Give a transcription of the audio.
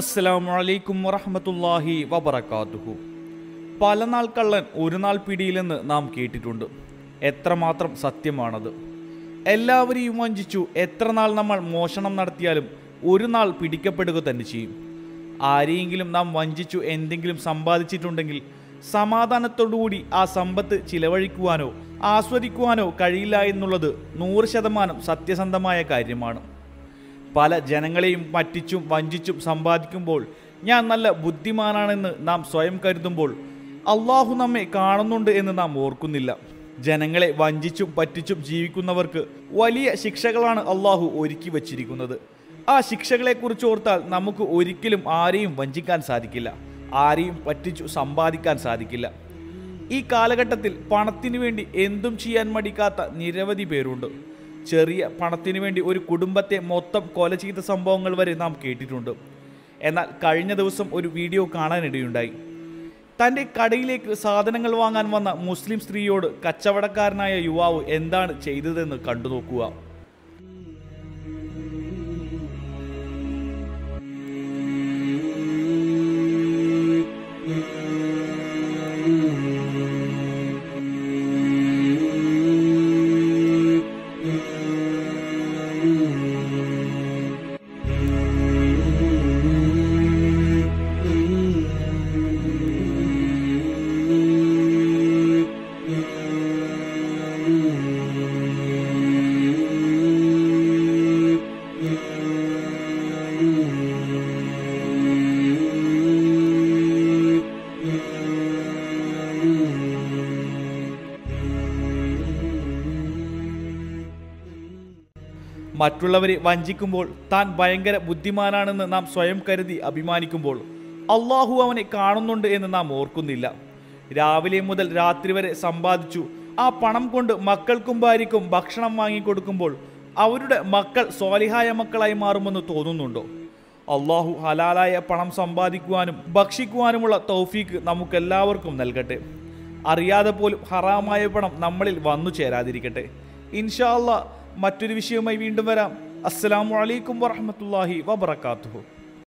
അസ്സലാമു അലൈക്കും വറഹ്മത്തുള്ളാഹി വബറകാതുഹു. പല നാൾ കള്ളൻ ഒരു നാൾ പിടിയിലെന്ന് നാം കേട്ടിട്ടുണ്ട്. എത്രമാത്രം സത്യമാണത്. എല്ലാവരെയും വഞ്ചിച്ചു എത്ര നാൾ നമ്മൾ മോഷണം നടത്തിയാലും ഒരു നാൾ പിടിക്കപ്പെടുക തന്നെ ചെയ്യും. ആരെയെങ്കിലും നാം വഞ്ചിച്ചു എന്തെങ്കിലും സമ്പാദിച്ചിട്ടുണ്ടെങ്കിൽ സമാധാനത്തോടുകൂടി ആ സമ്പത്ത് ചിലവഴിക്കുവാനോ ആസ്വദിക്കുവാനോ കഴിയില്ല എന്നുള്ളത് നൂറ് ശതമാനം സത്യസന്ധമായ കാര്യമാണ്. പല ജനങ്ങളെയും പറ്റിച്ചും വഞ്ചിച്ചും സമ്പാദിക്കുമ്പോൾ ഞാൻ നല്ല ബുദ്ധിമാനാണെന്ന് നാം സ്വയം കരുതുമ്പോൾ അള്ളാഹു നമ്മെ കാണുന്നുണ്ട് എന്ന് നാം ഓർക്കുന്നില്ല. ജനങ്ങളെ വഞ്ചിച്ചും പറ്റിച്ചും ജീവിക്കുന്നവർക്ക് വലിയ ശിക്ഷകളാണ് അള്ളാഹു ഒരുക്കി വച്ചിരിക്കുന്നത്. ആ ശിക്ഷകളെക്കുറിച്ച് ഓർത്താൽ നമുക്ക് ഒരിക്കലും ആരെയും വഞ്ചിക്കാൻ സാധിക്കില്ല. ആരെയും പറ്റിച്ചു സമ്പാദിക്കാൻ സാധിക്കില്ല. ഈ കാലഘട്ടത്തിൽ പണത്തിനു വേണ്ടി എന്തും ചെയ്യാൻ മടിക്കാത്ത നിരവധി പേരുണ്ട്. ചെറിയ പണത്തിനു വേണ്ടി ഒരു കുടുംബത്തെ മൊത്തം കൊല ചെയ്ത സംഭവങ്ങൾ വരെ നാം കേട്ടിട്ടുണ്ട്. എന്നാൽ കഴിഞ്ഞ ദിവസം ഒരു വീഡിയോ കാണാനിടയുണ്ടായി. തന്റെ കടയിലേക്ക് സാധനങ്ങൾ വാങ്ങാൻ വന്ന മുസ്ലിം സ്ത്രീയോട് കച്ചവടക്കാരനായ യുവാവ് എന്താണ് ചെയ്തതെന്ന് കണ്ടു നോക്കുക മറ്റുള്ളവരെ വഞ്ചിക്കുമ്പോൾ താൻ ഭയങ്കര ബുദ്ധിമാനാണെന്ന് നാം സ്വയം കരുതി അഭിമാനിക്കുമ്പോൾ അള്ളാഹു അവനെ കാണുന്നുണ്ട് എന്ന് നാം ഓർക്കുന്നില്ല. രാവിലെ മുതൽ രാത്രി വരെ സമ്പാദിച്ചു. ആ പണം കൊണ്ട് മക്കൾക്കും ഭാര്യക്കും ഭക്ഷണം വാങ്ങിക്കൊടുക്കുമ്പോൾ അവരുടെ മക്കൾ സ്വാലിഹായ മക്കളായി മാറുമെന്ന് തോന്നുന്നുണ്ടോ? അള്ളാഹു ഹലാലായ പണം സമ്പാദിക്കുവാനും ഭക്ഷിക്കുവാനുമുള്ള തൗഫീക്ക് നമുക്കെല്ലാവർക്കും നൽകട്ടെ. അറിയാതെ പോലും ഹറാമായ പണം നമ്മളിൽ വന്നു ചേരാതിരിക്കട്ടെ. ഇൻഷാല്ല മറ്റൊരു വിഷയവുമായി വീണ്ടും വരാം. അസ്സാം വലൈക്കും വറഹ്മത്തുള്ളാഹി വബറകാതുഹു.